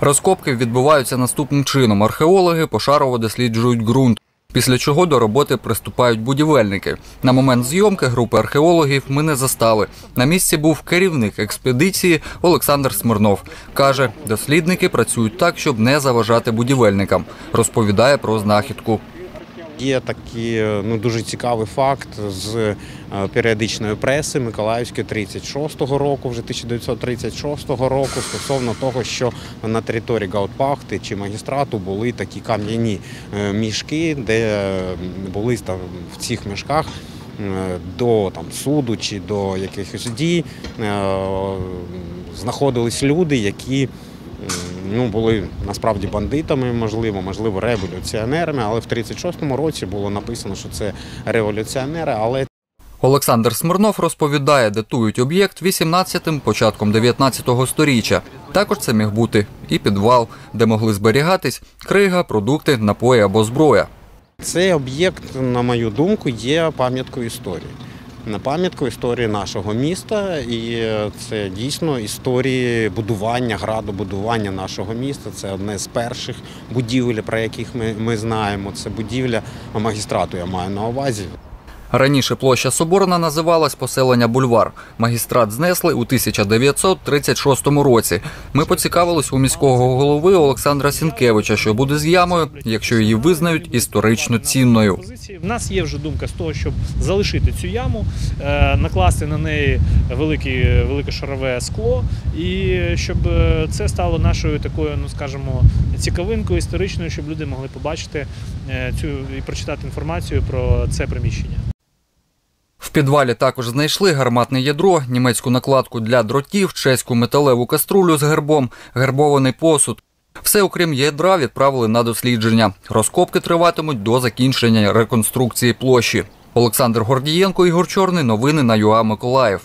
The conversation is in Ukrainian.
Розкопки відбуваються наступним чином. Археологи пошарово досліджують ґрунт. Після чого до роботи приступають будівельники. На момент зйомки групи археологів ми не застали. На місці був керівник експедиції Олександр Смирнов. Каже, дослідники працюють так, щоб не заважати будівельникам. Розповідає про знахідку. Є такий ну, дуже цікавий факт з е, періодичної преси Миколаївської 36-го року, вже 1936 року, стосовно того, що на території Гаутпахти чи магістрату були такі кам'яні е, мішки, де е, були там в цих мішках до там, суду чи до якихось дій знаходились люди, які ну, були насправді бандитами, можливо, можливо, революціонерами, але в 36-му році було написано, що це революціонери, але Олександр Смирнов розповідає, датують об'єкт 18-м, початком 19-го сторіччя. Також це міг бути і підвал, де могли зберігатись крига, продукти, напої або зброя. цей об'єкт, на мою думку, є пам'яткою історії. На пам'ятку історії нашого міста, і це дійсно історії будування, градобудування нашого міста. Це одне з перших будівель, про яких ми, ми знаємо. Це будівля магістрату, я маю на увазі. Раніше площа Соборна називалась поселення Бульвар. Магістрат знесли у 1936 році. Ми поцікавились у міського голови Олександра Сінкевича, що буде з ямою, якщо її визнають історично цінною. В нас є вже думка з того, щоб залишити цю яму, е, накласти на неї велике, велике шарове скло, і щоб е, це стало нашою такою, ну скажімо, цікавинкою історичною, щоб люди могли побачити е, цю і прочитати інформацію про це приміщення. Підвалі також знайшли гарматне ядро, німецьку накладку для дротів, чеську металеву каструлю з гербом, гербований посуд. Все, окрім ядра, відправили на дослідження. Розкопки триватимуть до закінчення реконструкції площі. Олександр Гордієнко, Ігор Чорний. Новини на ЮА Миколаїв.